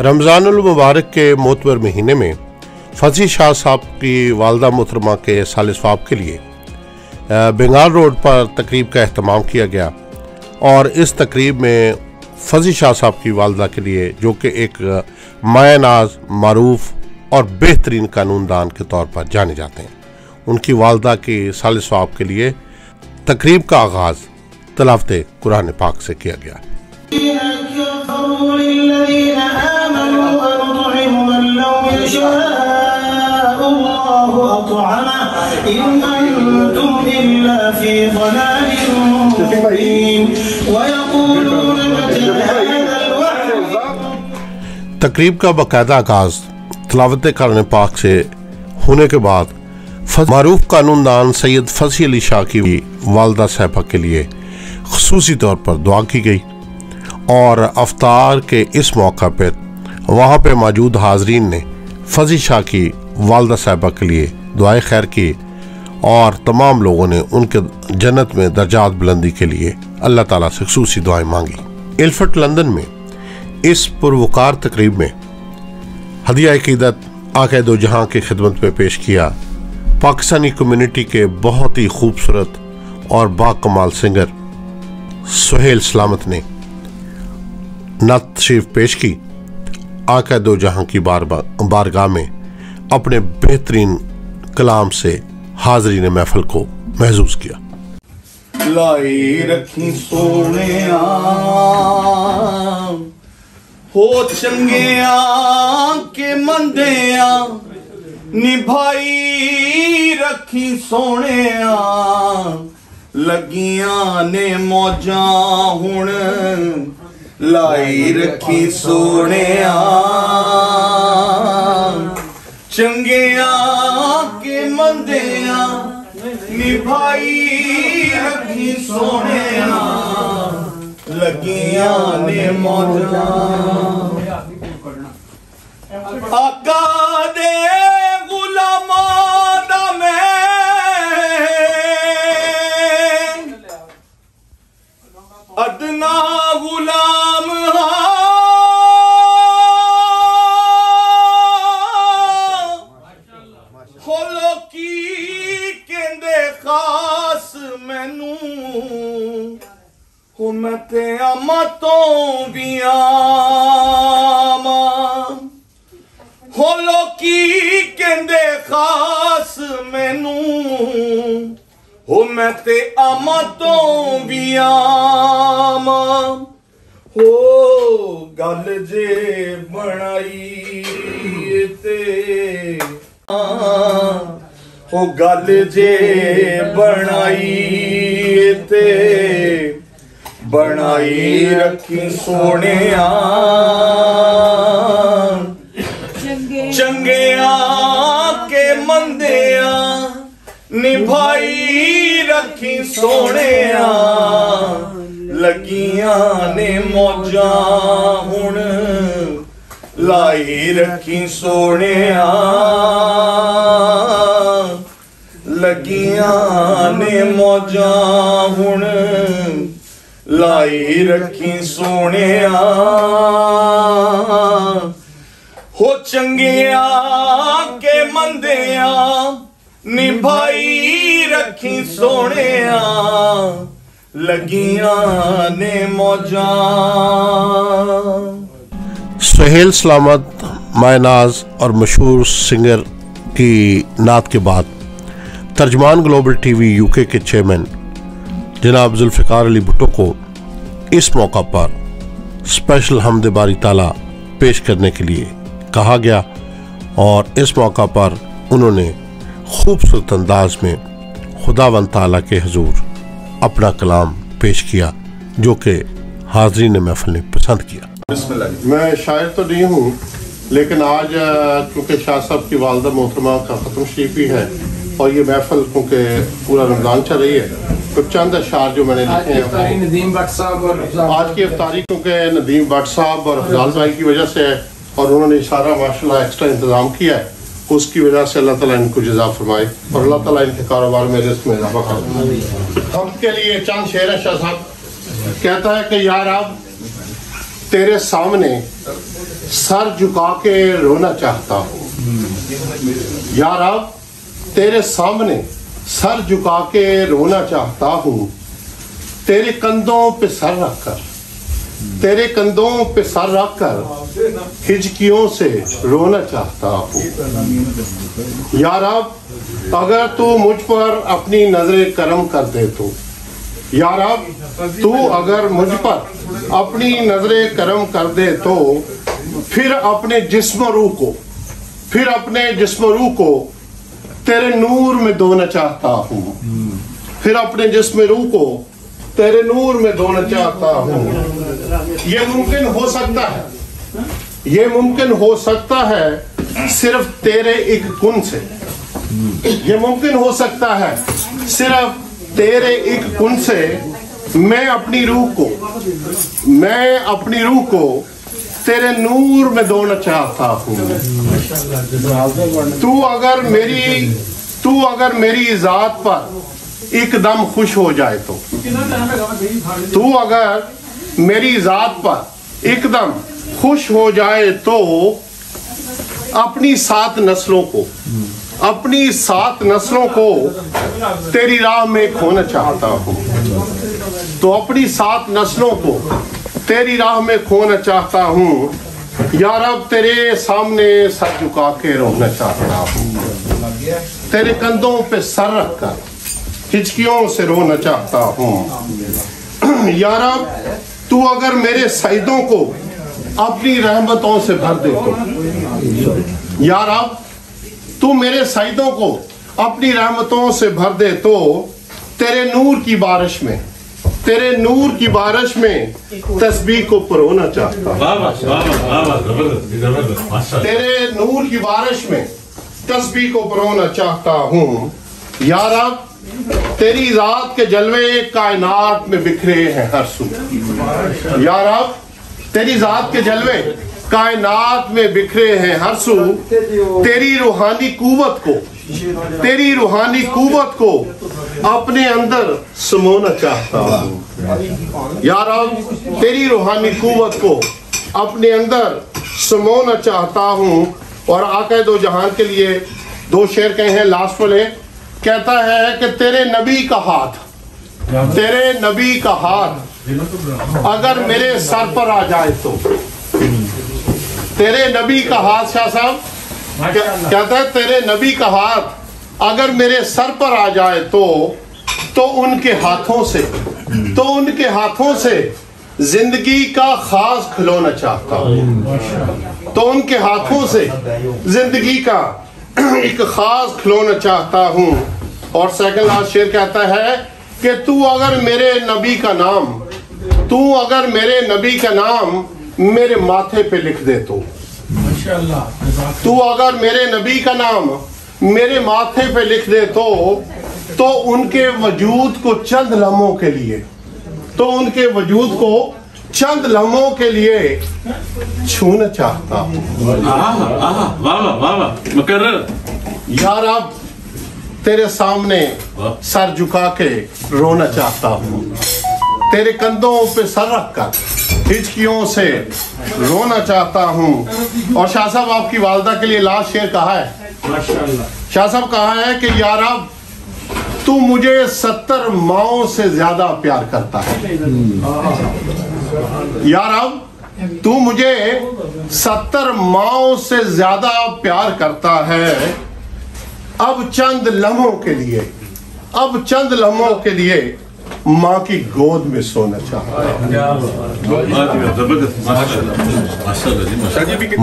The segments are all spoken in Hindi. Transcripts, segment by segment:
रमज़ानमबारक के मोतबर महीने में फसी शाह साहब की वालदा मोहतरमा के साल स्वाब के लिए बंगाल रोड पर तकरीब का अहतमाम किया गया और इस तकरीब में फजी शाह साहब की वालदा के लिए जो कि एक मायनाज, मरूफ और बेहतरीन कानूनदान के तौर पर जाने जाते हैं। उनकी वालदा की साल स्वाब के लिए तकरीब का आगाज़ तलावत कुरान पाक से किया गया। तकरीब का बाकायदा आगाज़ तलावत करने पाक से होने के बाद मरूफ कानूनदान सैयद फसी अली शाह की वालदा साहबा के लिए खसूसी तौर पर दुआ की गई और अवतार के इस मौका पर वहाँ पर मौजूद हाजरीन ने फजी शाह की वालदा साहबा के लिए दुआएँ खैर की और तमाम लोगों ने उनके जन्नत में दर्जात बुलंदी के लिए अल्लाह ताला से खसूसी दुआएँ मांगी। इल्फट लंदन में इस पुरवकार तकरीब में हदिया अकीदत आके दो जहाँ की खिदमत में पेश किया, पाकिस्तानी कम्युनिटी के बहुत ही खूबसूरत और बाकमाल सिंगर सुहेल सलामत ने नत शरीफ पेश की। आका दो जहाँ की बार बारगाह में अपने बेहतरीन कलाम से हाजरी ने महफल को महसूस किया। लाई रखी सोने हो चंगे के मंदे निभाई रखी सोने लगिया ने मौजा हूँ लाई रखी सोने चंगिया के मंदिया निभाई रखी सोने लगिया ने मौजा आका दे हो मैं ते अमा तो भी आमा हो लोकी कहते खास मैनू हो मैं ते आमा तो भी आमा हो गल जे बनाई ते हो गल जे बनाई ते बनाई रखी सोने चंगिया के मंदिया निभाई रखी सोने लगिया ने मौजा हूँ लाई रखी सोने लगिया ने लाई रखी सोने हो चंगिया के मंदिया, निभाई रखी सोने लगिया ने मौजा। सुहेल सलामत, मायनाज और मशहूर सिंगर की नात के बाद, तर्जमान ग्लोबल टीवी यूके के चेयरमैन जनाब जुल्फ़िकार अली भुट्टो को इस मौका पर स्पेशल हमद बारी ताला पेश करने के लिए कहा गया और इस मौका पर उन्होंने खूबसूरत अंदाज में खुदावन ताला के हजूर अपना कलाम पेश किया जो कि हाजरीन महफल ने पसंद किया। मैं शायर तो नहीं हूँ लेकिन आज क्योंकि शाह साहब की वालदा मोहतरमा का ख़त्म शरीफ ही है और ये महफल क्योंकि पूरा रमज़ान चल रही है तो चंद अशार जो मैंने लिखे हैं नदीम भट्ट साहब और आज की अफ्तारी क्योंकि नदीम भट्ट साहब और अफजाल भाई की वजह से है और उन्होंने सारा माशाल्लाह एक्स्ट्रा इंतज़ाम किया है उसकी वजह से अल्लाह ताला इनको जजा फरमाए और अल्लाह ताला इनके कारोबार में रिस्क में इजाफा करे। हम के लिए चंद शेर शाह साहब। कहता है कि यार आप तेरे सामने सर झुका के रोना चाहता हूँ। यार अब तेरे सामने सर झुका के रोना चाहता हूँ। तेरे कंधों पे सर रखकर, तेरे कंधों पे सर रखकर हिचकियों से रोना चाहता हूँ। यार अब, अगर तू मुझ पर अपनी नज़रें करम कर दे तो। यार अब, तू अगर मुझ पर अपनी नज़रें करम कर दे तो फिर अपने जिस्म रू को, फिर अपने जिस्म रू को तेरे नूर में धोना चाहता हूँ। फिर अपने जिस्म रूह को तेरे नूर में धोना चाहता हूँ। ये मुमकिन हो सकता है। ये मुमकिन हो सकता है सिर्फ़ तेरे एक गुण से। ये मुमकिन हो सकता है सिर्फ़ तेरे एक गुण से मैं अपनी रूह को, मैं अपनी रूह को तेरे नूर में धोना चाहता हूँ तू अगर मेरी, तू अगर मेरी जात पर एकदम खुश हो जाए तो। तू अगर मेरी जात पर एकदम खुश हो जाए तो अपनी सात नस्लों को, अपनी सात नस्लों को तेरी राह में खोना चाहता हूँ। तो अपनी सात नस्लों को तेरी राह में खोना चाहता हूँ। यार अब तेरे सामने सर झुका के रोना चाहता हूँ। तेरे कंधों पे सर रखकर हिचकियों से रोना चाहता हूँ। यार अब तू अगर मेरे शहीदों को अपनी रहमतों से भर दे तो। यार अब तू मेरे शहीदों को अपनी रहमतों से भर दे तो तेरे नूर की बारिश में तेरे नूर की बारिश में तस्बी को परोना चाहता। हूँ। तेरे नूर की बारिश में तस्बी को परोना चाहता हूँ। यार तेरी रात के जलवे कायनात में बिखरे हैं हर सू यार अब तेरी जात के जलवे कायनात में बिखरे हैं हर सू तेरी रूहानी कुवत को तेरी रूहानी कुवत को अपने अंदर समोना चाहता हूँ। यार अब तेरी रूहानी कुवत को अपने अंदर समोना चाहता हूँ और आके दो जहान के लिए दो शेर कहे हैं लास्ट वाले। कहता है कि तेरे नबी का हाथ तेरे नबी का हाथ अगर मेरे सर पर आ जाए तो। तेरे नबी का हाथ शाह साहब कहता है तेरे नबी का हाथ अगर मेरे सर पर आ जाए तो तो उनके हाथों से तो उनके हाथों से ज़िंदगी का खास खिलौना चाहता हूँ। तो उनके हाथों से ज़िंदगी का एक खास खिलौना चाहता हूँ। और सेकंड लास्ट शेर कहता है कि तू अगर मेरे नबी का नाम तू अगर मेरे नबी का नाम मेरे माथे पे लिख दे तो। तू अगर मेरे नबी का नाम मेरे माथे पे लिख दे तो तो उनके वजूद को चंद लम्हों के लिए तो उनके वजूद को चंद लम्हों के लिए छूना चाहता हूँ। यार अब तेरे सामने सर झुका के रोना चाहता हूँ। तेरे कंधों पे सर रख कर हिचकियों से रोना चाहता हूँ। और शाह साहब आपकी वालदा के लिए लास्ट शेर कहा है? शाह साहब कहा है कि यार अब तू मुझे सत्तर माओ से ज़्यादा प्यार करता है। यार अब तू मुझे सत्तर माओ से ज़्यादा प्यार करता है। अब चंद लम्हों के लिए अब चंद लम्हों के लिए माँ की गोद में सोना चाहता हूँ।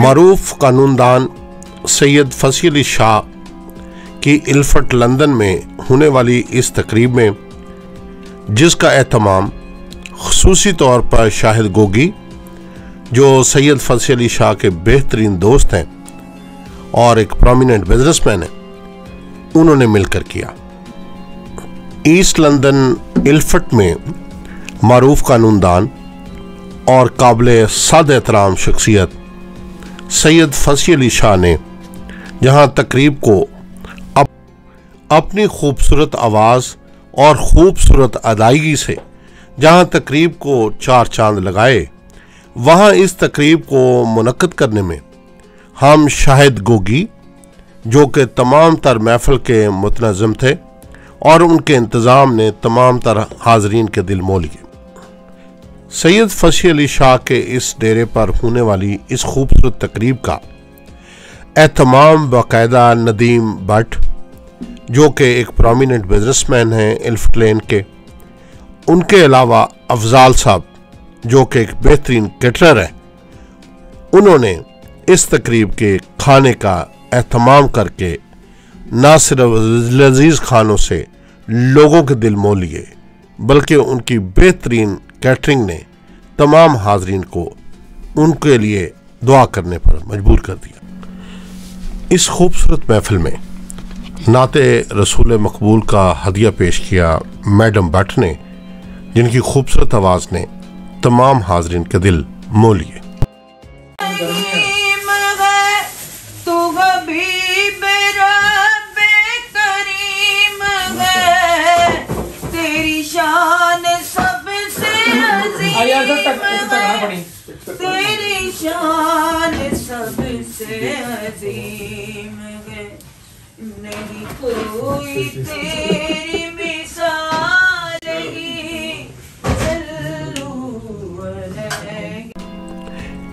मरूफ कानूनदान सैयद फसी शाह की इल्फट लंदन में होने वाली इस तकरीब में, जिसका एहतमाम खसूसी तौर पर शाहिद गोगी, जो सैयद फसी अली शाह के बेहतरीन दोस्त हैं और एक प्रोमिनेंट बिजनेसमैन हैं, उन्होंने मिलकर किया। ईस्ट लंदन इल्फट में मरूफ कानूनदान और काबिल साद एहतराम शख्सियत सैयद फसी अली शाह ने जहाँ तकरीब को अप, अपनी खूबसूरत आवाज़ और खूबसूरत अदायगी से जहाँ तकरीब को चार चाँद लगाए वहाँ इस तकरीब को मुनद करने में हम शाहिद गोगी जो कि तमाम तर महफल के मुतनज़म थे और उनके इंतज़ाम ने तमाम तर हाजरीन के दिल मोल लिए सैयद फसी अली शाह के इस डेरे पर होने वाली इस खूबसूरत तकरीब का एहतमाम बाकायदा नदीम भट्ट, जो कि एक प्रोमिनेंट बिजनेसमैन हैं इल्फटलेन के, उनके अलावा अफजाल साहब, जो कि एक बेहतरीन कैटरर है, उन्होंने इस तकरीब के खाने का अहतमाम करके ना सिर्फ़ लजीज खानों से लोगों के दिल मोह लिए, बल्कि उनकी बेहतरीन कैटरिंग ने तमाम हाजरीन को उनके लिए दुआ करने पर मजबूर कर दिया। इस खूबसूरत महफिल में नात रसूल मकबूल का हदिया पेश किया मैडम भट्ट ने जिनकी खूबसूरत आवाज़ ने तमाम हाजरीन के दिल मोह लिए। तेरी शान सबसे यार, जब तक- अजीम।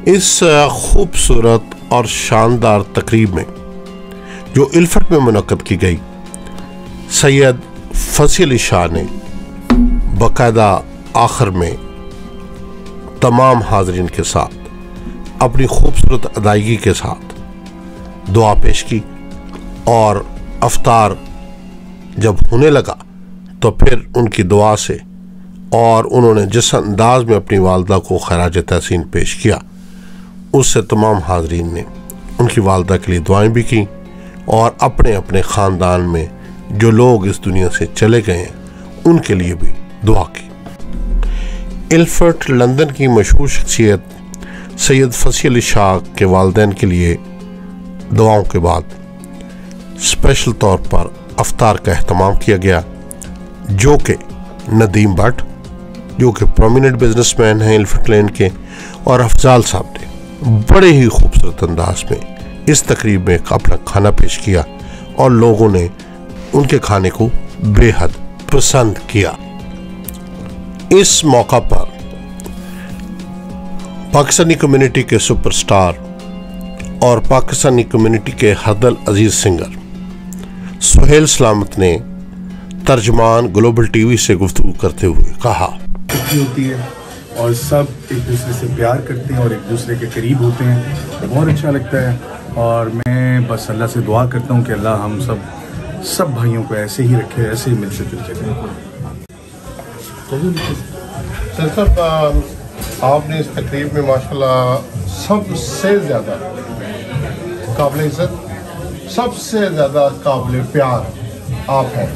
इस खूबसूरत और शानदार तकरीब में, जो इल्फट में मुनद की गई, सैयद फसी अली शाह ने बाकायदा आखिर में तमाम हाजरीन के साथ, अपनी खूबसूरत अदायगी के साथ दुआ पेश की और अफ्तार जब होने लगा तो फिर उनकी दुआ से और उन्होंने जिस अंदाज में अपनी वालदा को खराज तहसीन पेश किया, उससे तमाम हाजरीन ने उनकी वालदा के लिए दुआएँ भी की और अपने अपने ख़ानदान में जो लोग इस दुनिया से चले गए हैं, उनके लिए भी दुआ की। इल्फर्ट लंदन की मशहूर शख्सियत सैयद फसी अली शाह के वालदेन के लिए दुआओं के बाद स्पेशल तौर पर अफ्तार का अहतमाम किया गया, जो कि नदीम भट्ट, जो कि प्रोमिनेंट बिजनेसमैन हैं इल्फर्ट लैंड के, और अफजाल साहब ने बड़े ही खूबसूरत अंदाज में इस तकरीब में अपना खाना पेश किया और लोगों ने उनके खाने को बेहद पसंद किया। इस मौका पर पाकिस्तानी कम्युनिटी के सुपरस्टार और पाकिस्तानी कम्युनिटी के हरदल अज़ीज़ सिंगर सुहेल सलामत ने तर्जमान ग्लोबल टीवी से गुफ्तु करते हुए कहा। खुशी होती है और सब एक दूसरे से प्यार करते हैं और एक दूसरे के करीब होते हैं। बहुत अच्छा लगता है और मैं बस अल्लाह से दुआ करता हूँ कि अल्लाह हम सब सब भाइयों को ऐसे ही रखे ऐसे ही मिलते जुलते रहें सर साहब आपने इस तकरीब में माशाल्लाह सबसे ज़्यादा काबिल इज़्ज़त सबसे ज़्यादा काबिल प्यार आप हैं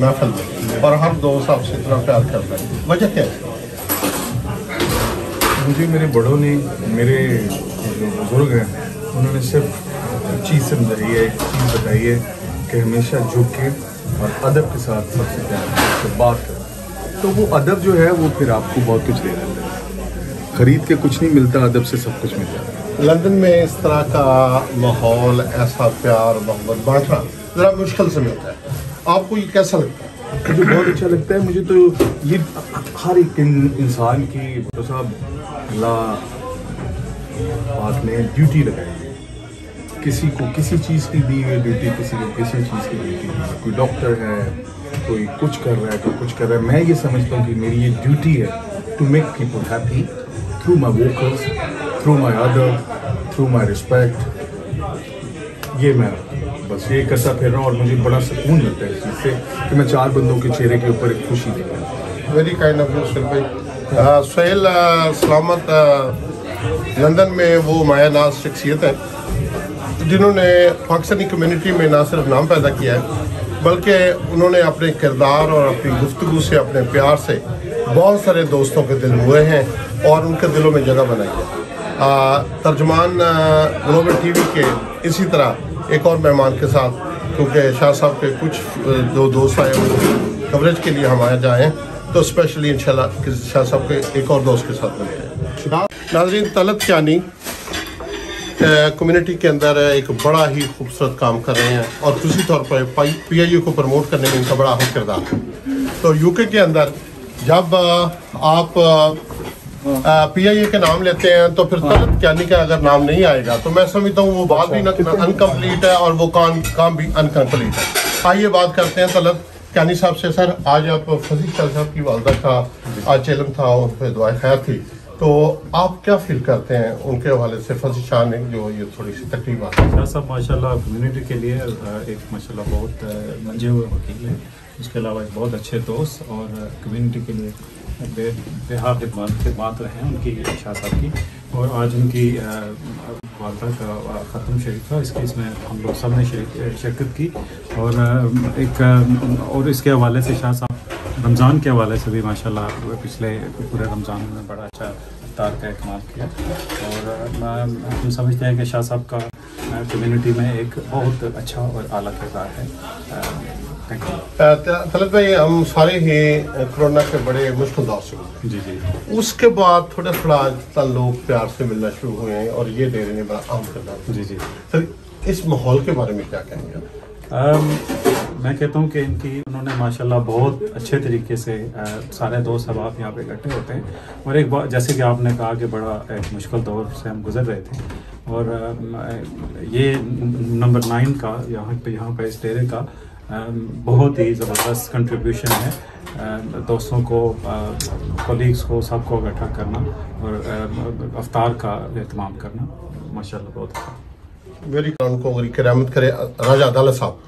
महफल में। और हर दोस्त आपसे इतना प्यार करता है। वजह क्या है? मुझे मेरे बड़ों ने मेरे जो बुज़ुर्ग हैं उन्होंने सिर्फ़ चीज़ समझाई है एक चीज़ बताई है कि हमेशा झुक के और अदब के साथ सबसे प्यार करें, तो बात करें। तो वो अदब जो है वो फिर आपको बहुत कुछ दे देता है। खरीद के कुछ नहीं मिलता अदब से सब कुछ मिल जाता है। लंदन में इस तरह का माहौल, ऐसा प्यार, मोहब्बत बांटना ज़रा मुश्किल से मिलता है। आपको ये कैसा लगता है? मुझे बहुत अच्छा लगता है। मुझे तो ये हर एक इंसान की भुट्टो साहब, अल्लाह पाक ने ड्यूटी लगाई है। किसी को किसी चीज़ की दी हुई ड्यूटी किसी को किसी चीज़ की ड्यूटी कोई डॉक्टर है, कोई कुछ कर रहा है, कोई कुछ कर रहा है। मैं ये समझता हूँ कि मेरी ये ड्यूटी है to make people happy through my vocals through my other through my respect ये मैं बस ये करता फिर रहा हूँ और मुझे बड़ा सुकून मिलता है इस चीज़ से कि मैं चार बंदों के चेहरे के ऊपर एक खुशी देखता हूँ। वेरी काइंड ऑफ़ यू भाई। सुहेल सलामत लंदन में वो माया नाज शख्सियत है, जिन्होंने पाकिस्तानी कम्युनिटी में ना सिर्फ़ नाम पैदा किया है, बल्कि उन्होंने अपने किरदार और अपनी गुफ्तु से, अपने प्यार से बहुत सारे दोस्तों के दिल हुए हैं और उनके दिलों में जगह बनाई है। तर्जमान ग्लोबल टीवी के इसी तरह एक और मेहमान के साथ, क्योंकि शाह साहब के कुछ दो दोस्त आए हुए कवरेज के लिए हम आए, जाए तो स्पेशली कि शाह साहब के एक और दोस्त के साथ मिलते हैं। नाजरीन, तलत क्यानी कम्युनिटी के अंदर एक बड़ा ही खूबसूरत काम कर रहे हैं और खुशी तौर पर पी आई यू को प्रमोट करने में इनका बड़ा अहम किरदार है। तो यूके के अंदर, जब आप पी आई के नाम लेते हैं तो फिर तलत क्यानी का अगर नाम नहीं आएगा तो मैं समझता हूँ वो बात भी अनकम्प्लीट है और वो काम काम भी अनकम्प्लीट है। आइए बात करते हैं तलत। क्यानी साहब से सर आज आप फजील शाह साहब की वालदा का आज इलम था उन पर दुआ खैर थी। तो आप क्या फील करते हैं उनके हवाले से? फजी शाह ने जो ये थोड़ी सी तकलीफ़ आ शाह साहब माशाल्लाह कम्युनिटी के लिए एक माशाल्लाह बहुत मंजे हुए वकील हैं। उसके अलावा एक बहुत अच्छे दोस्त और कम्युनिटी के लिए बेहाद खिदमत रहे हैं उनकी शाह साहब की और आज उनकी वालदा का ख़त्म शरीक था। इसके इसमें हम लोग सबने शरीक- शिरकत की। और एक और इसके हवाले से शाह साहब, रमज़ान के हवाले से भी माशाल्लाह पिछले पूरे रमज़ान में बड़ा अच्छा इफ्तार का इकमाल किया। और हम समझते हैं कि शाह साहब का कम्युनिटी में एक बहुत अच्छा और आला किरदार है। तलत भाई हम सारे ही कोरोना के बड़े मुश्किल दौर से गुजरे। जी जी। उसके बाद थोड़ा थोड़ा लोग प्यार से मिलना शुरू हुए हैं और ये डेरे ने बड़ा अहम किरदार जी जी। सर इस माहौल के बारे में क्या कहेंगे आप? मैं कहता हूँ कि इनकी उन्होंने माशाल्लाह बहुत अच्छे तरीके से अ, सारे दोस्त अब आप यहाँ पे इकट्ठे होते हैं। और एक बार जैसे कि आपने कहा कि बड़ा एक मुश्किल दौर से हम गुजर रहे थे। और अम, ये नंबर नाइन का यहाँ पे यहाँ पे इस डेरे का बहुत ही ज़बरदस्त कंट्रीब्यूशन है दोस्तों को कलीग्स को, सबको इकट्ठा करना और अवतार का एहतमाम करना। माशाल्लाह, बहुत अच्छा। उनको गरी करामत करे, राजा अदालत साहब,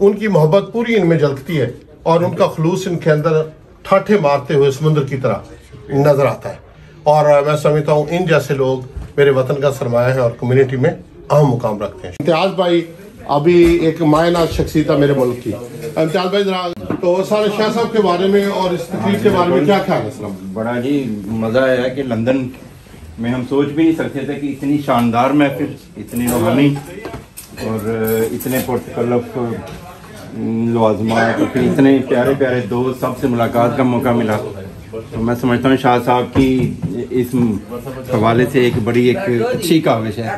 उनकी मोहब्बत पूरी इनमें झलकती है और उनका खलूस इनके अंदर ठाठे मारते हुए समुद्र की तरह नज़र आता है। और मैं समझता हूँ इन जैसे लोग मेरे वतन का सरमाया है और कम्युनिटी में अहम मुकाम रखते हैं। इम्तियाज़ भाई अभी एक मायनाज शख्सियत मेरे मुल्क की। इम्तियाज़ भाई जरा तो सारे शाह साहब के बारे में और इस तकलीफ़ के बारे में क्या ख्याल है? बड़ा जी, मज़ा आया कि लंदन में हम सोच भी नहीं सकते थे कि इतनी शानदार महफिल, इतनी रूहानी और इतने और फिर इतने प्यारे प्यारे दोस्त, सबसे मुलाकात का मौका मिला। तो मैं समझता हूँ शाह साहब की इस हवाले से एक बड़ी एक अच्छी काविश है।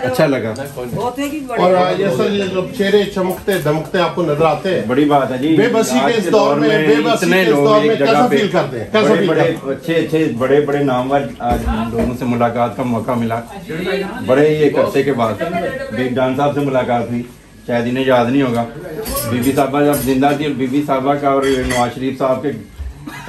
अच्छा लगा। और जो चेहरे चमकते दमकते आपको नज़र आते हैं? बड़ी बात है जी। बेबसी के इस दौर में, बेबसी के इस दौर में कैसा फील करते हैं? कैसा बड़े फील बड़े अच्छे अच्छे बड़े बड़े नामवर आज लोगों से मुलाकात का मौका मिला। बड़े ही एक अरसे के बाद बिग डांस साहब से मुलाकात हुई। शायद इन्हें याद नहीं होगा। बीबी साहबा जब ज़िंदा थी और बीबी साहबा का और नवाज़ शरीफ साहब के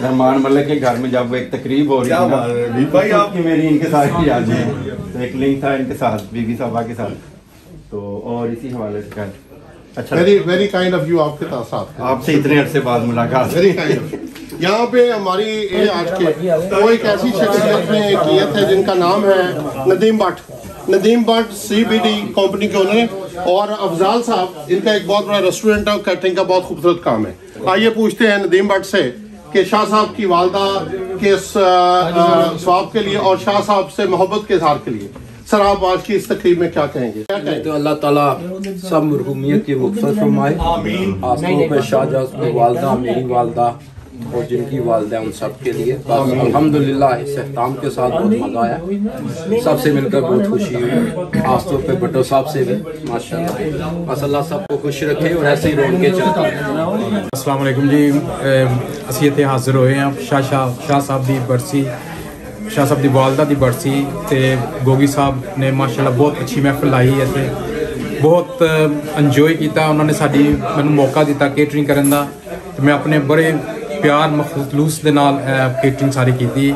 रहमान मलिक के घर में जब एक तकरीब हो रही थी ना, भाई आपकी मेरी इनके साथ ही याद है। तो एक लिंक था इनके साथ बीबी साहबा के साथ। तो और इसी हवाले से अच्छा very very kind of you आपके साथ आपसे इतने अरसे बाद मुलाकात। वेरी काइंड यहाँ पे हमारी ये आज के वो एक ऐसी शख्सियत ने कियत है जिनका नाम है नदीम भट्ट। नदीम भट्ट सीबीडी कंपनी के ओनर और अफजाल साहब इनका एक बहुत बड़ा रेस्टोरेंट है और कैटरिंग का बहुत खूबसूरत काम है। आइए पूछते हैं नदीम भट्ट से कि शाह साहब की वालदा के स्वाब के लिए और शाह साहब से मोहब्बत के इजहार के लिए। सर आप आज की इस तकरीब में क्या कहेंगे? क्या कहेंगे तो अल्लाह ताला सब मरहूमियत की मुख्तर फरमाए। आपको पे शाहजहां में वालदा मेरी वालदा और जिनकी वालदा उन सब के लिए बस अल्हम्दुलिल्लाह इस अहताम के साथ बहुत मज़ा आया सबसे मिलकर बहुत खुशी हुई खासतौर पे भट्टो साहब से भी माशाल्लाह बस अल्लाह सबको खुश रखे और ऐसे ही रोड के चलते रहें ਅਸਲਾਮ ਵਾਲੇਕੁਮ ਜੀ ਅਹ ਅਸੀਂ ਇੱਥੇ ਹਾਜ਼ਰ ਹੋਏ ਹਾਂ ਸ਼ਾਹ ਸ਼ਾਹ ਸ਼ਾਹ ਸਾਹਿਬ ਦੀ ਬਰਸੀ ਸ਼ਾਹ ਸਾਹਿਬ ਦੀ ਵਾਲਦਾ ਦੀ ਬਰਸੀ ਤੇ ਗੋਗੀ ਸਾਹਿਬ ਨੇ ਮਾਸ਼ਾਅੱਲਾ ਬਹੁਤ ਅੱਛੀ ਮਹਿਫਲ ਲਾਈ ਹੈ ਇੱਥੇ ਬਹੁਤ ਇੰਜੋਏ ਕੀਤਾ ਉਹਨਾਂ ਨੇ ਸਾਡੀ ਮੈਨੂੰ ਮੌਕਾ ਦਿੱਤਾ ਕੇਟਰਿੰਗ ਕਰਨ ਦਾ ਤੇ ਮੈਂ ਆਪਣੇ ਬੜੇ ਪਿਆਰ, ਮਖਲੂਸ ਦੇ ਨਾਲ ਕੇਟਰਿੰਗ ਸਾਰੀ ਕੀਤੀ।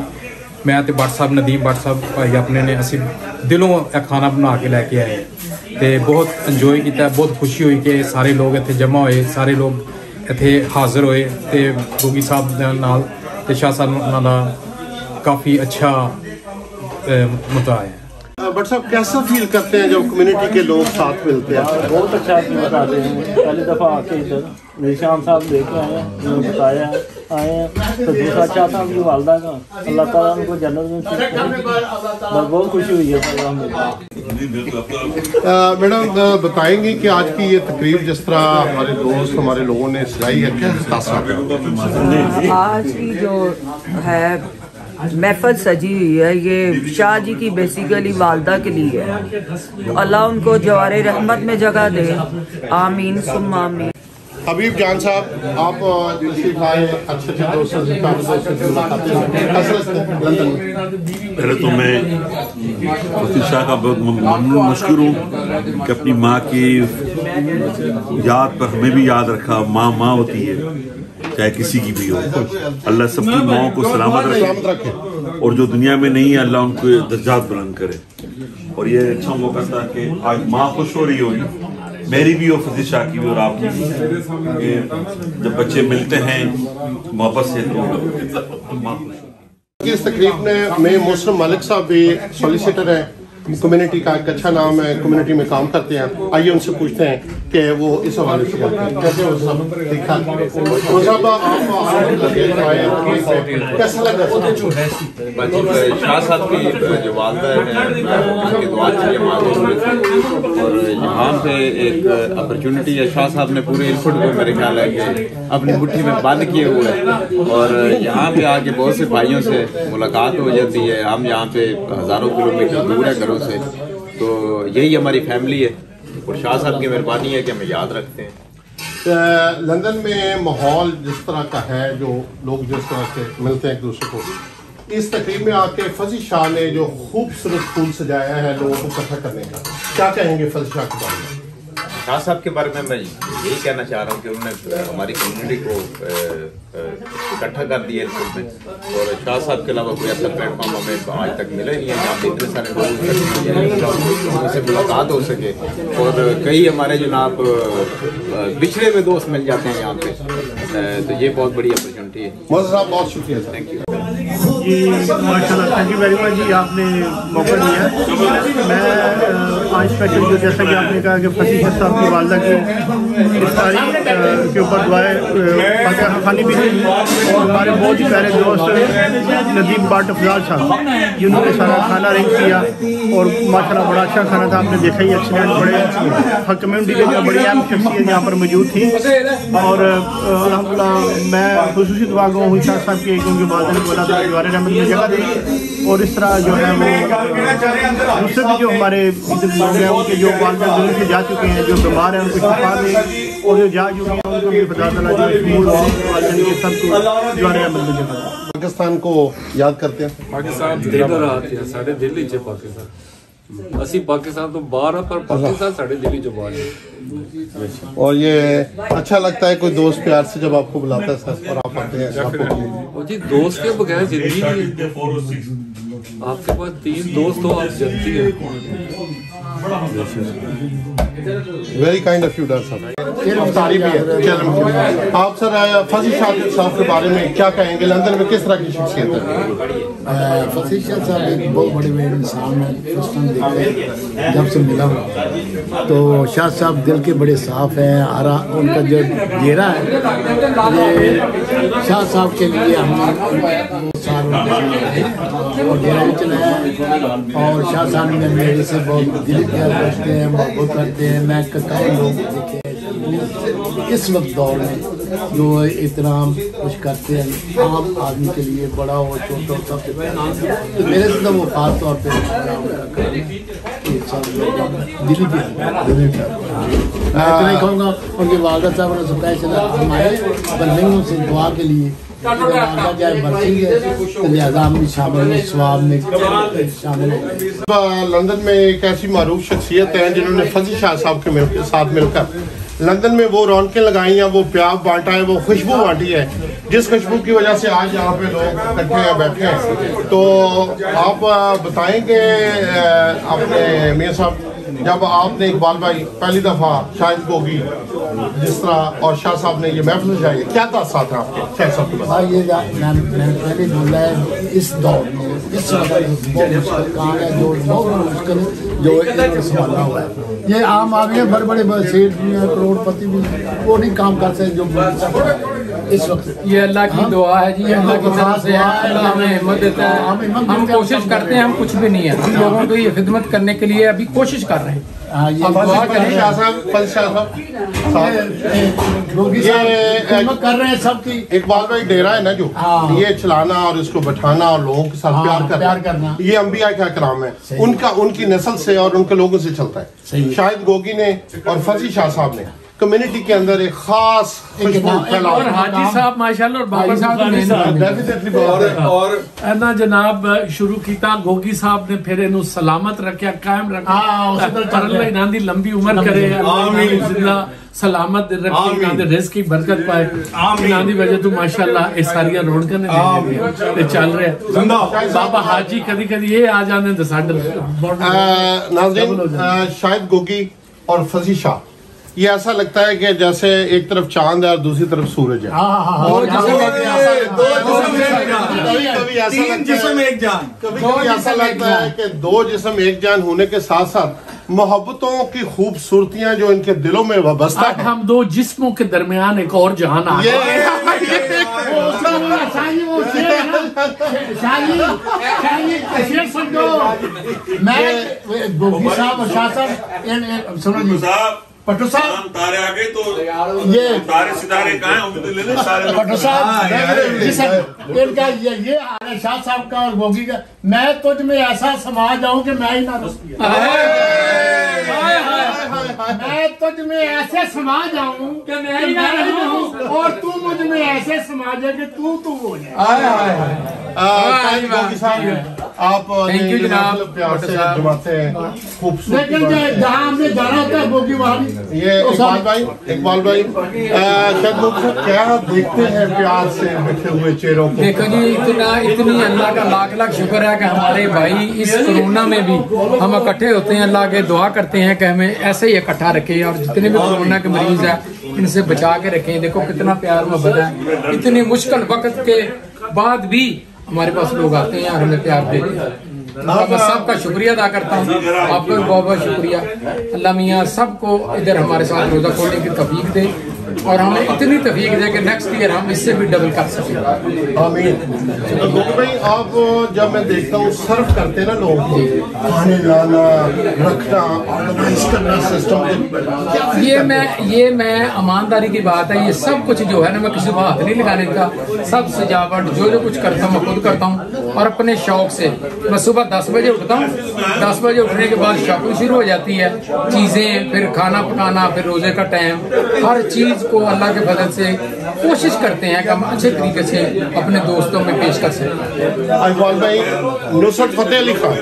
ਮੈਂ ਤੇ ਭੱਟ ਸਾਹਿਬ, ਨਦੀਮ ਭੱਟ ਭਾਈ ਆਪਣੇ ਨੇ ਅਸੀਂ ਦਿਲੋਂ ਇਹ ਖਾਣਾ ਬਣਾ ਕੇ ਲੈ ਕੇ ਆਏ। ਤੇ ਬਹੁਤ ਇੰਜੋਏ ਕੀਤਾ, ਬਹੁਤ ਖੁਸ਼ੀ ਹੋਈ ਕਿ ਸਾਰੇ ਲੋਕ ਇੱਥੇ ਜਮ੍ਹਾਂ ਹੋਏ, ਸਾਰੇ ਲੋਕ ਇੱਥੇ ਹਾਜ਼ਰ ਹੋਏ ਤੇ ਗੋਗੀ ਸਾਹਿਬ ਦੇ ਨਾਲ ਤੇ ਸ਼ਾਹ ਸਾਹਿਬ ਉਹਨਾਂ ਦਾ ਕਾਫੀ ਅੱਛਾ ਮੁਤਾ ਹੈ बट साहब कैसा फील करते हैं जब कम्युनिटी के लोग साथ मिलते हैं? बहुत अच्छा आदमी बताते हैं। पहली दफ़ा आके इधर निशान साहब देख आए हैं उन्होंने बताया आए हैं। तो दूसरा अच्छा था उनकी वालदा का। अल्लाह ताला उनको जन्नत में बस बहुत खुशी हुई है मैडम बताएँगे कि आज की ये तकरीब जिस तरह हमारे दोस्त हमारे लोगों ने सजाई है क्या आज की जो है महफल सजी हुई है। ये शाह जी की बेसिकली वालदा के लिए है। अल्लाह उनको जवार रहमत में जगह दे। आमीन सुम्मा आमीन। हबीब जान साहब आप अच्छे पहले तो मैं शाह का बहुत ममनून मशहूर हूँ कि अपनी माँ की याद पर हमें भी याद रखा। माँ माँ होती है। चाहे किसी की भी हो। अल्लाह सबकी माओ को सलामत रखे। और जो दुनिया में नहीं है अल्लाह उनको दर्जात बुलंद करे। और ये अच्छा मौका था कि आज माँ खुश हो रही होगी। मेरी भी हो फजील शाह की भी और आपकी भी। जब बच्चे मिलते हैं मोहब्बत से तो माँ खुश। इस तकरीब में में मोहसिन मलिक साहब भी सॉलिसिटर हैं। कम्युनिटी का एक अच्छा नाम है कम्युनिटी में काम करते हैं। आइए उनसे पूछते हैं कि वो इस हवाले से हैं। कैसे हो सब? ठाक वो साहब आप आए लगे आए कैसा लगा शाह साहब की जो वालदा है उनकी दुआ चाहिए मालूम और यहाँ पे एक अपॉर्चुनिटी है शाह साहब ने पूरे इनपुट को मेरे ख्याल है कि अपनी मुट्ठी में बंद किए हुए हैं। और यहाँ पे आके बहुत से भाइयों से मुलाकात हो जाती है। हम यहाँ पे हज़ारों किलोमीटर दूर है घरों से। तो यही हमारी फैमिली है। और शाह साहब की मेहरबानी है कि हमें याद रखते हैं। लंदन में माहौल जिस तरह का है, जो लोग जिस तरह से मिलते हैं एक दूसरे को, इस तकरीब में आके फजी शाह ने जो खूबसूरत फूल सजाया है लोगों को इकट्ठा करने का, क्या कहेंगे फजी शाह के बारे में? शाह साहब के बारे में मैं यही कहना चाह रहा हूँ कि उन्होंने हमारी कम्युनिटी को इकट्ठा कर दिया इस में और शाह साहब के अलावा कोई ऐसा प्लेटफॉर्म हमें आज तक मिले नहीं है जहाँ पे इतने सारे लोग उनसे मुलाकात हो सके। और कई हमारे जनाब बिछड़े हुए दोस्त मिल जाते हैं यहाँ पे। तो ये बहुत बड़ी अपॉर्चुनिटी है। बहुत शुक्रिया। थैंक यू जी माशाल्लाह थैंक यू वेरी मच जी आपने मौका दिया। मैं आज स्पेशल जो जैसा कि आपने कहा कि फसी साहब की वालदा की इफ्तारी अ, के ऊपर दुआएँ खानी भी और हमारे बहुत ही प्यारे दोस्त नदीम बाट अफजाल साहब जिन्होंने सारा खाना अरेंज किया। और माशाल्लाह बड़ा अच्छा खाना था आपने देखा ही एक्सीलेंट बड़े कम्युनिटी के जो बड़ी अहम शख्सियत यहाँ पर मौजूद थी। और अलहमदिल्ला मैं खसूसी दुआ गो हूँ साहब की क्योंकि वालदेन को है मतलब जगह दे और इस तरह जो है वो दूसरे भी जो हमारे लोग हैं उनके जो वालदा दुनिया से जा चुके हैं जो बीमार हैं उनको छुपा दें और जो जा चुके हैं उनको भी बता देना चाहिए सब सबको जो है मतलब जगह। पाकिस्तान को याद करते हैं। पाकिस्तान दिल दिल्ली पाकिस्तान। हम्म। ਅਸੀਂ पाकिस्तान ਤੋਂ ਬਾਹਰ ਆ ਪਰ पाकिस्तान ਸਾਡੇ दिल ਚ ਬਾਹਰ और ये अच्छा लगता है कोई दोस्त प्यार से जब आपको बुलाता है और आप आते हैं जी दोस्त के बगैर ज़िंदगी आपके पास तीन दोस्त हो आप जनती very kind of you dear sir अफ्तारी भी है। आप सर फजी शाह साहब के बारे में क्या कहेंगे? लंदन में किस तरह की शख्सियत है? फसी शाह साहब एक बहुत बड़े बड़े इंसान हैं फ़र्स्ट टाइम देखे हैं, जब से मिला हूँ तो शाह साहब दिल के बड़े साफ़ हैं आरा उनका जो डेरा है ये शाह साहब के लिए साल और शाह साहब ने मेरे से बहुत दिल प्यार करते हैं, मोहब्बत करते हैं, मैं कई लोग देखे इस वक्त दौर में जो इतना कुछ करते हैं। आम आदमी के लिए बड़ा हो छोटा हो। सबसे तो मेरे से तो वो खास तौर पर सब दिली प्यार मैं इतना ही कहूँगा, उनके वालदा साहब ने स्पेशल हम आए बर्मिंगम से दुआ के लिए लंदन में एक ऐसी मारूफ शख्सियत है जिन्होंने फजी शाह साहब के मिल, साथ मिलकर लंदन में वो रौनकें लगाई हैं वो प्यार बांटा है वो खुशबू बांटी है जिस खुशबू की वजह से आज यहाँ पे लोग इकट्ठे हैं बैठे हैं। तो आप अ, बताएँगे अपने मियाँ साहब जब आपने इकबाल भाई पहली दफ़ा शाहिद गोगी जिस तरह और शाह साहब ने ये महफिल है क्या तासात है आपके? शाह साहब के हाँ ये मैंने बोला है, इस दौर में, इस जो मुश्किल जो हुआ ये आम आदमी बड़े बड़े सेठ भी हैं, करोड़पति भी वो नहीं काम कर सकते जो। इस वक्त ये अल्लाह की दुआ है जी अल्लाह की तरफ़ से अल्लाह हमें हिम्मत देता है। हम कोशिश करते हैं हम कुछ भी नहीं है। हम लोगों को ये खिदमत करने के लिए अभी कोशिश कर रहे हैं। अब दुआ करें। योगी साहब कर रहे हैं सबकी इकबाल भाई डेरा है ना जो? ये चलाना और इसको बैठाना और लोगों के साथ हाँ, प्यार करना। प्यार करना। ये अंबिया का कराम है? उनका उनकी नस्ल से और उनके लोगों से चलता है। शायद गोगी ने और फजी शाह साहब ने। कम्युनिटी के अंदर एक खास जनाब शुरू किया गोगी साहब ने फिर इन सलामत रखा कायम रखा लंबी उम्र करे सलामत रखे की बरकत पाए। आमीन। वजह तो माशाल्लाह ए रौनक ने चल रहे ज़िंदा। बाबा हाजी कदी-कदी ये आ जाने तो शायद गोगी और फजी शाह। ये ऐसा लगता है कि जैसे एक तरफ़ चाँद है और दूसरी तरफ़ सूरज है। और दो जिस्म एक जान। कभी कभी ऐसा तीन लगता जिस्म है एक जान। कभी दो कभी ऐसा लगता है कि दो जिस्म एक जान होने के साथ साथ मोहब्बतों की खूबसूरतियाँ जो इनके दिलों में वाबस्ता आज हम दो जिस्मों के दरमियान एक और जहान आ है मैं गोगी साहब। तारे आ गए तो ये तारे सितारे कहाँ हैं? उम्मीद लेने सारे लोग। साहब हाँ, यार, जी सर इनका ये ये हाल शाह साहब का और गोगी का मैं तुझ में ऐसा समा जाऊँ कि मैं ही ना मैं तुझ में ऐसे समा जाऊँ कि मैं ही ना रहूँ। और तू मुझमें ऐसे समा जाए कि तू तू हो जाए। आप Thank you, जनाब। प्यार से जमाते हैं। खूबसूरती लेकिन जहाँ हमने जाना होता है गोगी वहाँ ये इकबाल भाई इकबाल भाई क्या देखते हैं प्यार से हुए चेहरों को? देखो जी, इतना, इतनी अल्लाह का लाख लाख शुक्र है कि हमारे भाई इस कोरोना में भी हम इकट्ठे होते हैं, अल्लाह के दुआ करते हैं कि हमें ऐसे ही इकट्ठा रखे और जितने भी कोरोना के मरीज़ है, इनसे बचा के रखें। देखो कितना प्यार मोहब्बत है। इतनी मुश्किल वक्त के बाद भी हमारे पास लोग आते हैं और हमें प्यार देते हैं। मैं सब सबका शुक्रिया अदा करता हूँ। आपका भी बहुत बहुत शुक्रिया। अल्लाह मियाँ, सबको इधर हमारे साथ रोज़ा खोलने की तफीक दे। और हमें इतनी तफीक दे कि नेक्स्ट ईयर हम इससे भी डबल कर सकें। आमीन। तो भाई आप जब मैं देखता हूँ सर्व करते ना लोग खाने लाना रखना ऑर्गेनाइज करना सिस्टम ये मैं ये मैं ईमानदारी की बात है ये सब कुछ जो है ना मैं किसी को हाथ नहीं लगाने का सब सजावट जो जो कुछ करता हूँ मैं खुद करता हूँ। और अपने शौक से मैं सुबह दस बजे उठता हूँ। दस बजे उठने के बाद शॉपिंग शुरू हो जाती है। चीज़ें फिर खाना पकाना फिर रोज़े का टाइम हर चीज़ को अल्लाह के फजल से कोशिश करते हैं कि हम अच्छे तरीके से अपने दोस्तों में पेश कर सकें। इकबाल भाई नुसरत फतेह अली खान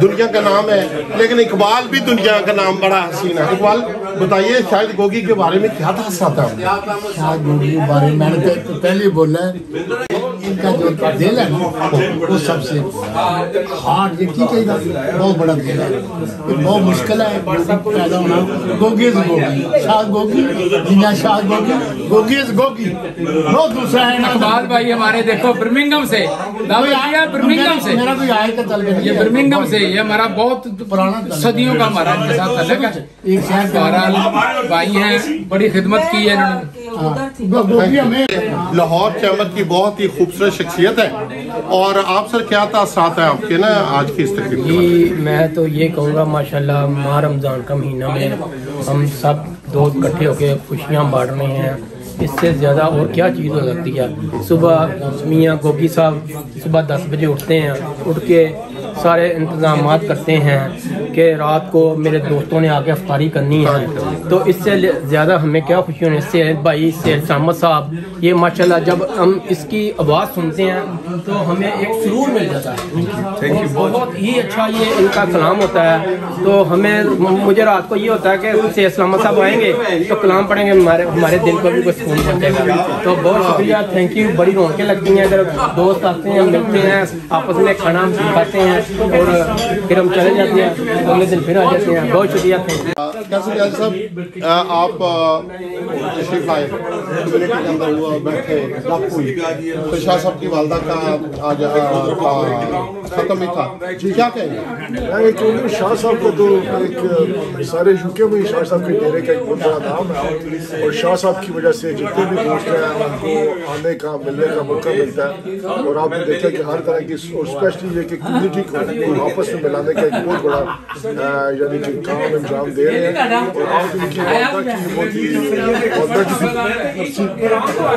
दुनिया का नाम है लेकिन इकबाल भी दुनिया का नाम बड़ा हसीन है। इकबाल बताइए शायद गोगी के बारे में क्या था है? शायद गोगी के बारे में मैंने तो पहले बोला है। इनका जो दिल है वो सबसे हार्ड ये की कहेगा बहुत बड़ा दिल है। ये बहुत मुश्किल है पैदा होना। गोगी गोगी। शाह गोगी जिना शाह गोगी गोगी गोगी। बहुत दूसरा है ना। इकबाल भाई हमारे देखो बर्मिंगम से। बर्मिंगम से? मेरा कोई आए का तल ये बर्मिंगम से ये हमारा बहुत पुराना सदियों का हमारा इनके साथ तल्लुक है। एक शहर का बहरहाल भाई हैं बड़ी खिदमत की है इन्होंने। लाहौर के अमर की बहुत ही खूबसूरत शख्सियत है। और आप सर क्या तासरात है आपके ना आज की इस में? तो ये कहूँगा माशाल्लाह माह रमज़ान का महीना में हम सब दोस्त इकट्ठे होकर खुशियाँ बांट रहे हैं। इससे ज़्यादा और क्या चीज़ हो सकती है? सुबह मियाँ गोगी साहब सुबह दस बजे उठते हैं उठ के सारे इंतज़ाम करते हैं कि रात को मेरे दोस्तों ने आके अफ्तारी करनी है। तो इससे ज़्यादा हमें क्या खुशी होनी? इससे भाई से सामद साहब ये माशाल्लाह जब हम इसकी आवाज़ सुनते हैं तो हमें एक सुरूर मिल जाता है। और बहुत ही अच्छा ये इनका कलाम होता है। तो हमें मुझे रात को ये होता है कि से इस्लाम साहब आएँगे तो कलाम पढ़ेंगे हमारे हमारे दिल को भी कुछ सुकून पहुंचेगा। तो बहुत शुक्रिया थैंक यू बड़ी रौनकें लगती हैं। अगर दोस्त आते हैं मिलते हैं आपस में खाना खाते हैं और फिर हम चले जाते हैं। अगले दिन फिर आ जाते हैं। बहुत शुक्रिया। थैंक यू कैसे साहब आप तशरीफ़ लाए कम्युनिटी के अंदर हुआ बैठे तो शाह साहब की वालदा का आज खत्म ही था। क्या कहेंगे? क्योंकि शाह साहब को तो एक सारे यूके में शाह साहब के डेरे का एक बहुत बड़ा नाम है। और शाह साहब की वजह से जितने भी दोस्त हैं उनको आने का मिलने का मौका मिलता है। और आपने देखा कि हर तरह की और स्पेशली ये कि कम्युनिटी को आपस में मिलाने का एक बहुत बड़ा यानी कि काम अंजाम दे रहे हैं। और आप उनकी वालदा की बहुत ही। वालदा की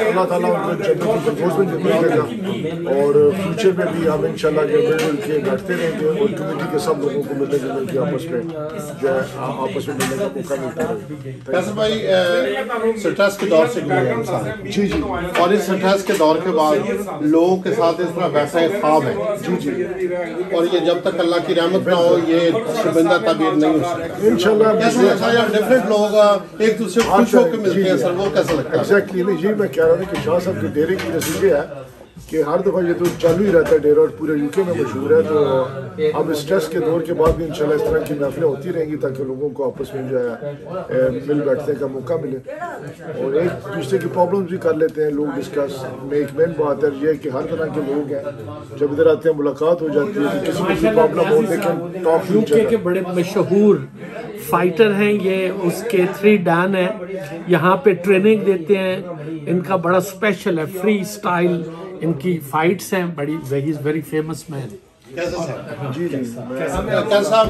अल्लाह ताला उनको जन्नत की फिरदौस में जन्नत देगा और फ्यूचर में भी हम इंशाल्लाह ये मिलजुल के बैठते रहेंगे और कम्युनिटी के सब लोगों को मिलने जुलने की आपस में जो है आपस में मिलने का मौका मिलता है भाई स्ट्रेस के दौर से गुजरे इंसान जी जी। और इस स्ट्रेस के दौर के बाद लोगों के साथ इस तरह वैसा एक ख्वाब है। जी जी। और ये जब तक अल्लाह की रहमत ना हो ये शर्मिंदा तबीर नहीं हो सकता। डिफरेंट लोग एक दूसरे खुश होकर मिलते हैं सर वो कैसा लगता है? एग्जैक्टली नहीं मैं कह रहा था कि शाह साहब की डेरे की वजह से है कि हर दफ़ा ये तो चालू ही रहता है डेरा और पूरे यूके में मशहूर है तो अब स्ट्रेस के दौर के बाद भी इंशाल्लाह इस तरह की महफिलें होती रहेंगी ताकि लोगों को आपस में जो है मिल बैठने का मौका मिले। और एक दूसरे की प्रॉब्लम्स भी कर लेते हैं लोग डिस्कस में एक मेन बात है ये कि हर तरह के लोग हैं जब इधर आते हैं मुलाकात हो जाती है कि किसी को भी प्रॉब्लम हो दे कैन टॉक यूके के बड़े मशहूर फाइटर हैं ये उसके थ्री डैन है। यहाँ पे ट्रेनिंग देते हैं इनका बड़ा स्पेशल है फ्री स्टाइल इनकी फाइट्स हैं बड़ी ही इज़ वेरी फ़ेमस मैन कैसा साहब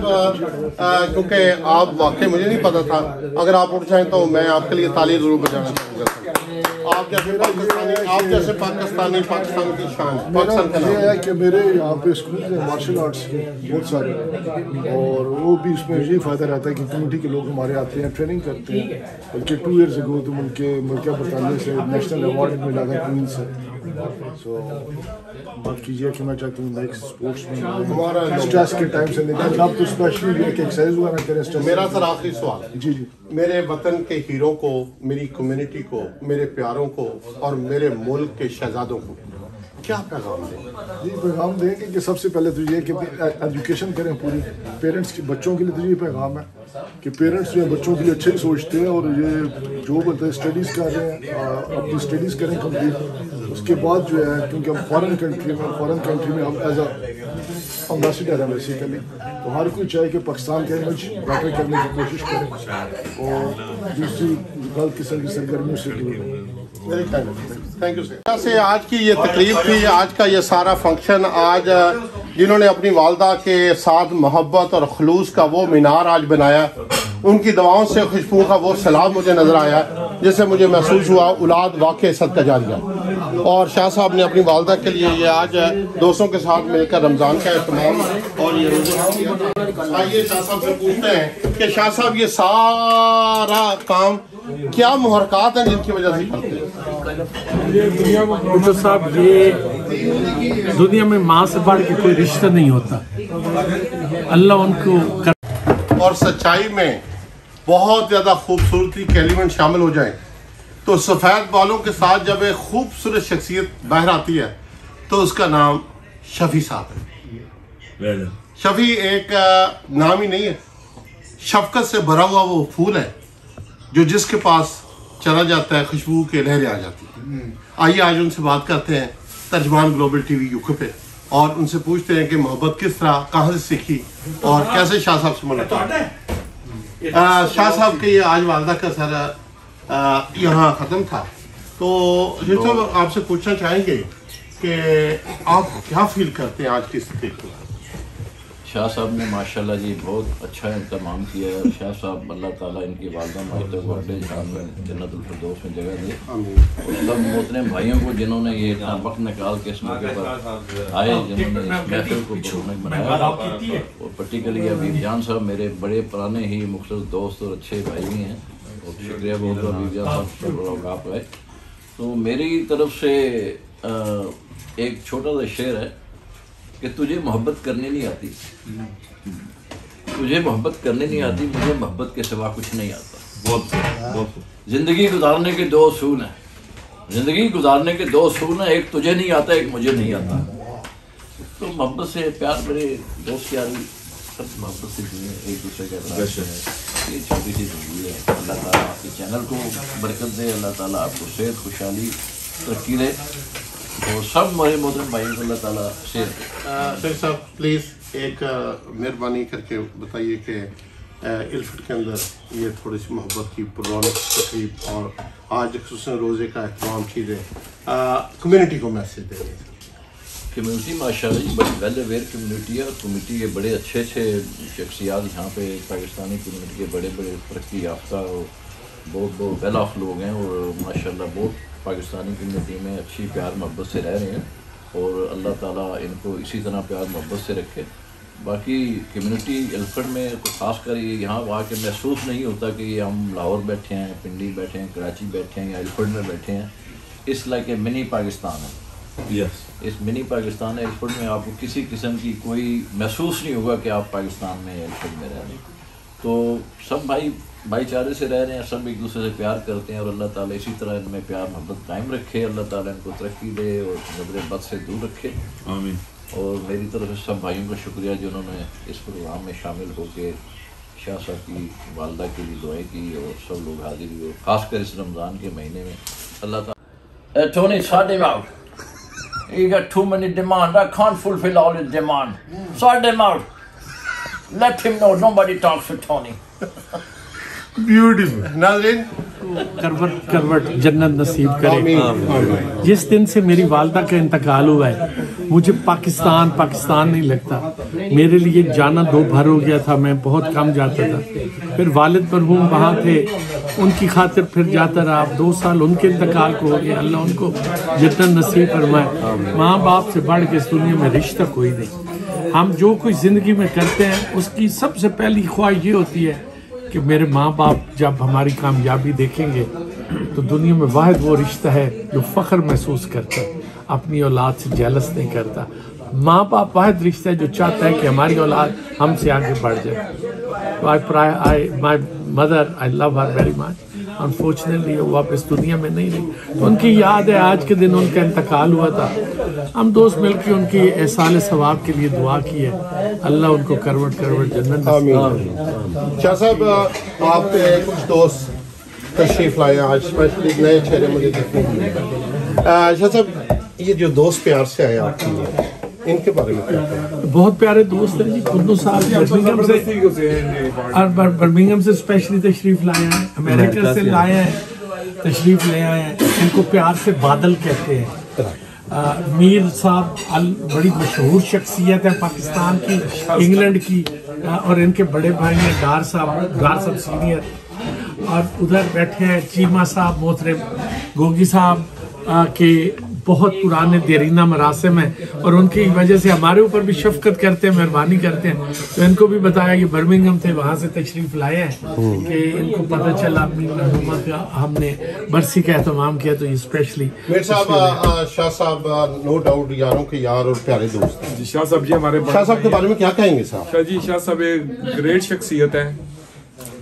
क्योंकि आप वाकई मुझे नहीं पता था। अगर आप उठ जाएँ तो मैं आपके लिए ताली ज़रूर बजाना चाहूँगा आप जैसे पाकिस्तानी आप जैसे पाकिस्तानी पाकिस्तान की शान पाकिस्तान का ये नाम। है कि मेरे यहाँ पे स्कूल हैं मार्शल आर्ट्स के बहुत सारे और वो भी उसमें ये फ़ायदा रहता है कि कम्युनिटी के लोग हमारे आते हैं ट्रेनिंग करते हैं। बल्कि टू इयर्स अगो तो उनके मुल्किया बरतानिया से नेशनल अवार्ड मिला था क्वीन से। कीजिए कि मैं चाहती हूँ नेक्स्ट स्पोर्ट्स में हमारा स्ट्रेस के टाइम से निकल अब तो स्पेशली ये कि एक्सरसाइज वगैरह करें stress मेरा सर आखिरी सवाल। जी जी। मेरे वतन के हीरो को मेरी कम्युनिटी को मेरे प्यारों को और मेरे मुल्क के शहजादों को। क्या पैगाम दें? जी पैगाम देंगे कि सबसे पहले तो ये कि एजुकेशन करें पूरी। पेरेंट्स की बच्चों के लिए तो ये पैगाम है कि पेरेंट्स जो है, बच्चों के लिए अच्छे ही सोचते हैं और ये जो बोलते हैं स्टडीज़ कर रहे हैं अपनी स्टडीज़ करें कंप्लीट उसके बाद जो है, क्योंकि हम फॉरेन कंट्री में फॉरेन कंट्री में हम एज अ अम्बेसडर हैं बेसिकली तो हर कोई चाहे कि पाकिस्तान का इमेज बेटर करने की कोशिश करें और दूसरी गलत किस्म की सरगर्मियों से दूर रहें। थैंक यू सर आज की ये तकरीब थी आज का ये सारा फ़ंक्शन आज जिन्होंने अपनी वालदा के साथ मोहब्बत और खलूस का वो मीनार आज बनाया, उनकी दवाओं से खुशबू का वो सैलाब मुझे नज़र आया, जिससे मुझे महसूस हुआ, औलाद वाकई सदका जारिया और शाह साहब ने अपनी वालदा के लिए ये आज दोस्तों के साथ मिलकर रमज़ान का अहतमाम और ये आइए शाह साहब से पूछते हैं कि शाह साहब, ये सारा काम क्या मुहरकत हैं जिनकी वजह से? करते हैं साहब ये दुनिया में माँ से बढ़ के कोई रिश्ता नहीं होता। अल्लाह उनको कर... और सच्चाई में बहुत ज़्यादा खूबसूरती के एलिमेंट शामिल हो जाए। तो सफ़ेद बालों के साथ जब एक खूबसूरत शख्सियत बाहर आती है तो उसका नाम शफी साहब है। शफी एक नाम ही नहीं है। शफकत से भरा हुआ वो फूल है। जो जिसके पास चला जाता है खुशबू के लहरें आ जाती है। आइए आज उनसे बात करते हैं तर्जमान ग्लोबल टीवी यूके पे और उनसे पूछते हैं कि मोहब्बत किस तरह कहाँ से सीखी और कैसे शाह साहब से मुलाकात। अ, शाह साहब के ये आज वालदा का सर यहाँ ख़त्म था। तो ये साहब आपसे पूछना चाहेंगे कि आप क्या फील करते हैं आज की स्थिति को शाह साहब ने माशाल्लाह जी बहुत अच्छा इंतमाम किया है और शाह साहब अल्लाह ताला इनकी वालदा माहित को अड्डे जहान में जन्नतुल फिरदौस में जगह दे। और सब मोहतरम भाइयों को जिन्होंने ये इतना वक्त निकाल के इस मौके पर आए जिन्होंने इस महफिल को बनाया। और पर्टिकुलरली अबीब जान साहब मेरे बड़े पुराने ही मुख्तलिफ़ दोस्त और अच्छे भाई भी हैं। और शुक्रिया बहुत अबीब जान साहब आप आए। तो मेरी तरफ़ से एक छोटा सा शेर है। कि तुझे मोहब्बत करने नहीं आती। तुझे मोहब्बत करने नहीं आती मुझे मोहब्बत के सिवा कुछ नहीं आता। बहुत बहुत ज़िंदगी गुजारने के दो असूल हैं। ज़िंदगी गुजारने के दो असूल हैं। एक तुझे नहीं आता एक मुझे नहीं आता। तो मोहब्बत से प्यार मेरे दोस्त यारी सब मोहब्बत से जिए एक दूसरे के ये छोटी सी ज़िंदगी है। अल्लाह ताला आपके चैनल को बरकत दे। अल्लाह ताला आपको सेहत खुशहाली तरक्की दे। और सब मेरे मोहतरम भाई को अल्लाह ताला दे सर साहब प्लीज़ एक मेहरबानी करके बताइए कि इल्फट के अंदर ये थोड़ी सी मोहब्बत की रौनक तकरीब और आज खसूस रोज़े का अहतमाम चीज़ें कम्यूनिटी को मैसेज दे रही कम्युनिटी जी बड़ी वेल अवेयर कम्यूनिटी है और कम्यूनिटी के बड़े अच्छे अच्छे शख्सियात यहाँ पे पाकिस्तानी कम्यूनिटी के बड़े बड़े तरक्की याफ्ता और बहुत बहुत वेल ऑफ़ लोग हैं और माशाल्लाह बहुत पाकिस्तानी कम्युनिटी में अच्छी प्यार मोहब्बत से रह रहे हैं और अल्लाह ताला इनको इसी तरह प्यार मोहब्बत से रखे। बाकी कम्युनिटी एल्फर्ड में खास कर ये यहाँ वहाँ के महसूस नहीं होता कि हम लाहौर बैठे हैं पिंडी बैठे हैं कराची बैठे हैं या एल्फर्ड में बैठे हैं। इस लाइक ए मिनी पाकिस्तान है। यस इस मिनी पाकिस्तान एयरपोर्ट में आपको किसी किस्म की कोई महसूस नहीं होगा कि आप पाकिस्तान में एयरपोर्ट में रह रहे हैं। तो सब भाई भाईचारे से रह रहे हैं सब एक दूसरे से प्यार करते हैं और अल्लाह ताला इसी तरह इनमें प्यार मोहब्बत कायम रखे अल्लाह ताला इनको तरक्की दे और नज़र बद से दूर रखे आमीन और मेरी तरफ़ से सब भाइयों का शुक्रिया जिन्होंने इस प्रोग्राम में शामिल होकर शाह साहब की वालदा के लिए दुआएँ की और सब लोग हाजिर हुए खासकर इस रमज़ान के महीने में अल्लाह ताला sort him out. He got too many demand. I can't fulfill all his demand. Sort him out. Let him know nobody talks to Tony. Beautiful नाजरीन करवट करवट जन्नत नसीब करे। जिस दिन से मेरी वालदा का इंतकाल हुआ है मुझे पाकिस्तान पाकिस्तान नहीं लगता। मेरे लिए जाना दो भर हो गया था मैं बहुत कम जाता था। फिर वालिद मरहूम वहाँ थे उनकी खातिर फिर जाता रहा। दो साल उनके इंतकाल को हो गया अल्लाह उनको जितना नसीब फरमाए। माँ बाप से बढ़ के इस दुनिया में रिश्ता कोई नहीं। हम जो कुछ ज़िंदगी में करते हैं, उसकी सबसे पहली ख्वाहिश ये होती है कि मेरे माँ बाप जब हमारी कामयाबी देखेंगे तो दुनिया में वाहिद वो रिश्ता है जो फ़ख्र महसूस करता है, अपनी औलाद से जेलस नहीं करता। माँ बाप वाद रिश्ता है जो चाहता है कि हमारी औलाद हमसे आगे बढ़ जाए। I pray I my mother I love her very much unfortunately वो इस दुनिया में नहीं रही। तो उनकी याद है आज के दिन उनका इंतकाल हुआ था। हम दोस्त मिलकर उनकी एहसाल सवाब के लिए दुआ की है। अल्लाह उनको करवट करवट जन्नत शाह साहब आपके कुछ दोस्त तशरीफ़ लाए आज स्पेशली नए चेहरे मुझे देखने शाह साहब ये जो दोस्त प्यार से आए आपके लिए इनके बारे में बहुत प्यारे दोस्त हैं जी कुल्लू साहब बर्मिंघम से और बर- बर्मिंघम से स्पेशली तशरीफ़ लाए हैं अमेरिका से लाए हैं तशरीफ़ ले आए हैं। इनको प्यार से बादल कहते हैं। आ, मीर साहब अल बड़ी मशहूर शख्सियत है पाकिस्तान की इंग्लैंड की आ, और इनके बड़े भाई हैं डार साहब डार साहब सीनियर और उधर बैठे हैं चीमा साहब मोहतरम गोगी साहब के बहुत पुराने देरीना मरासम हैं और उनकी वजह से हमारे ऊपर भी शफकत करते हैं मेहरबानी करते हैं। तो इनको भी बताया कि बर्मिंगम थे वहाँ से तशरीफ़ लाए हैं कि इनको पता चला अपनी मरहुमा का हमने बरसी का एहतमाम किया तो स्पेशली शाह साहब नो डाउट यारों के यार और प्यारे दोस्त हैं। शाह साहब जी हमारे शाह साहब के बारे में क्या कहेंगे साहब? शाह जी शाह साहब एक ग्रेट शख्सियत है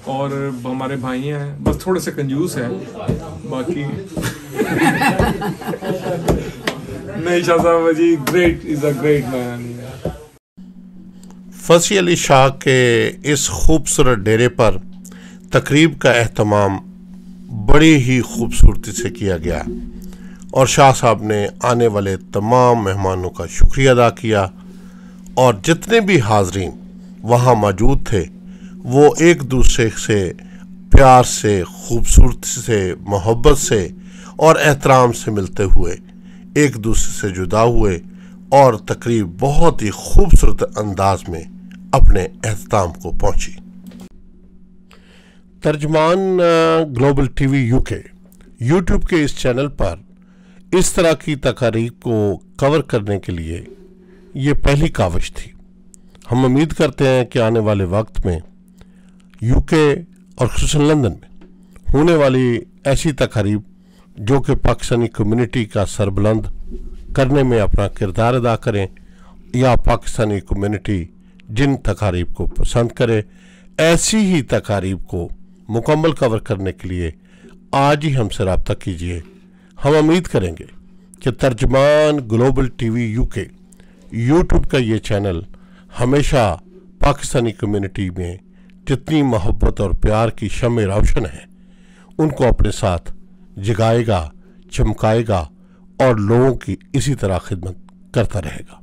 और हमारे भाई हैं। बस थोड़े से कंजूस है बाकी फसी अली शाह के इस खूबसूरत डेरे पर तकरीब का अहतमाम बड़ी ही खूबसूरती से किया गया। और शाह साहब ने आने वाले तमाम मेहमानों का शुक्रिया अदा किया। और जितने भी हाजरीन वहाँ मौजूद थे, वो एक दूसरे से प्यार से, खूबसूरती से, मोहब्बत से और एहतराम से मिलते हुए, एक दूसरे से जुदा हुए और तकरीब बहुत ही खूबसूरत अंदाज में अपने अहताम को पहुँची। Tarjuman global TV UK YouTube के इस चैनल पर इस तरह की तकारीब को कवर करने के लिए ये पहली काविश थी। हम उम्मीद करते हैं कि आने वाले वक्त में यूके और खसूस लंदन में होने वाली ऐसी तकारीब जो कि पाकिस्तानी कम्युनिटी का सरबलंद करने में अपना किरदार अदा करें या पाकिस्तानी कम्युनिटी जिन तकारीब को पसंद करे, ऐसी ही तकारीब को मुकम्मल कवर करने के लिए आज ही हमसे रबता कीजिए। हम उम्मीद करेंगे कि Tarjuman global TV UK YouTube का ये चैनल हमेशा पाकिस्तानी कम्युनिटी में जितनी मोहब्बत और प्यार की शम रोशन है, उनको अपने साथ जगाएगा चमकाएगा और लोगों की इसी तरह खिदमत करता रहेगा।